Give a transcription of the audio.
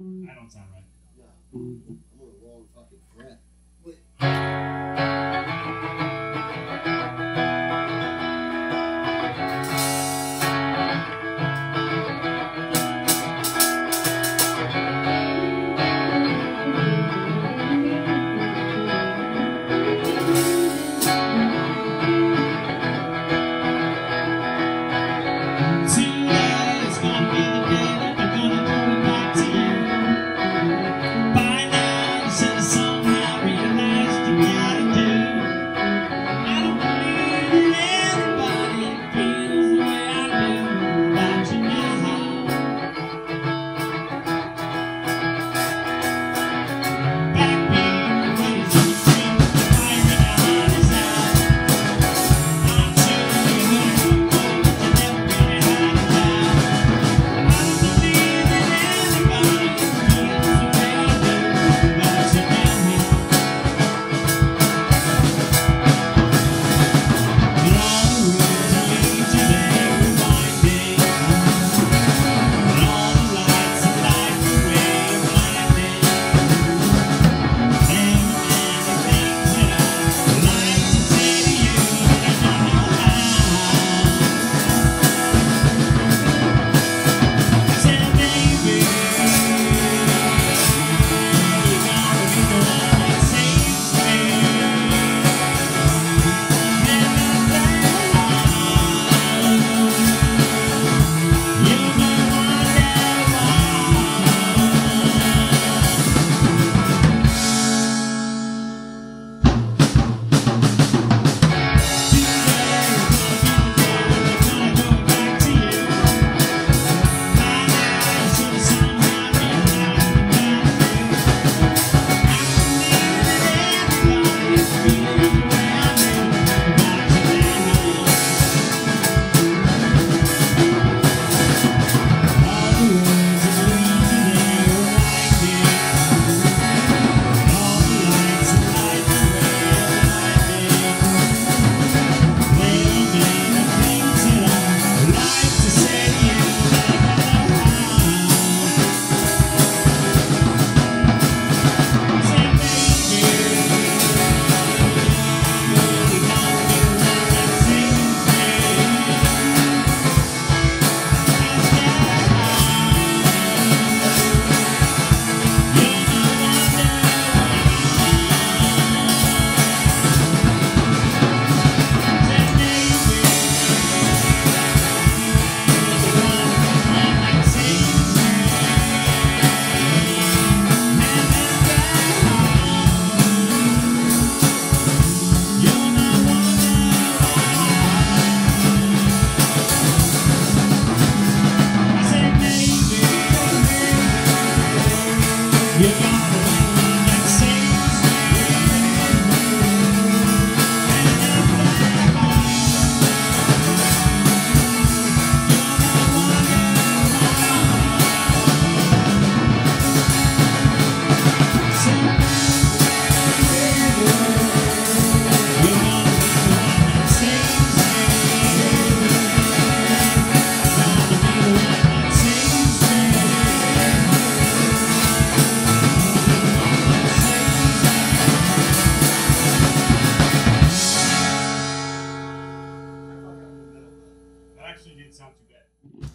Mm. I don't sound right. Yeah. Mm. it's not too bad.